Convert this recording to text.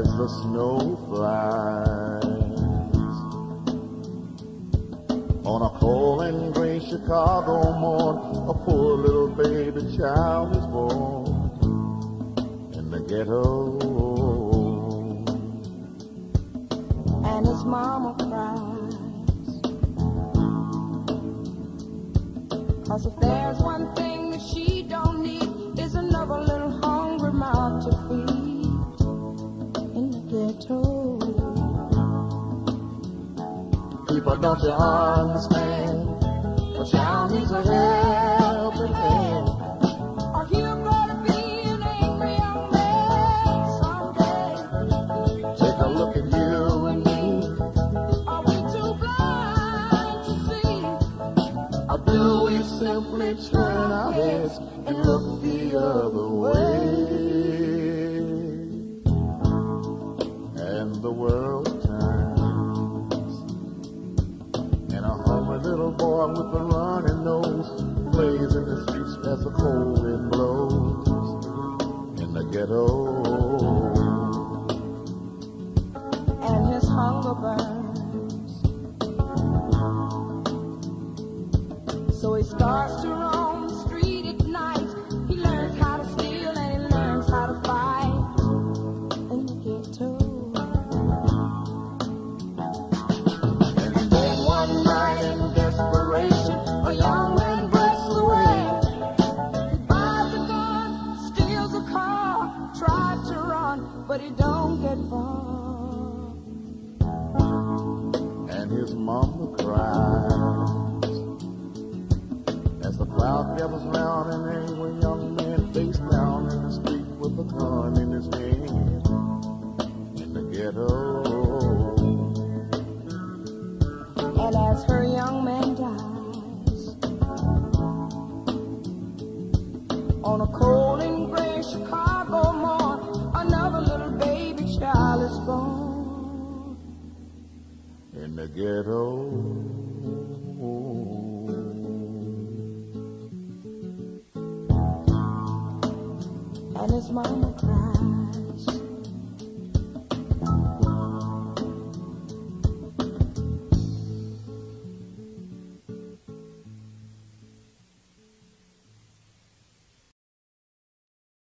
as the snow flies. On a cold and gray Chicago morn, a poor little baby child is born in the ghetto. And his mama cries. Cause if there's one thing People, don't you understand? The child needs a helping hand. He'll grow to be an angry young man someday. Take a look at you and me. Are we too blind to see? Or do we simply turn our heads and look the other way? The world turns. And a hungry little boy with a running nose plays in the streets as the cold wind blows in the ghetto. And his hunger burns. So he starts to roam he don't get far. and his mama cries. As the crowd gathers round an angry young man face down in the street with a gun in his hand in the ghetto. And as her young man dies on a cold the ghetto. And his mama cries.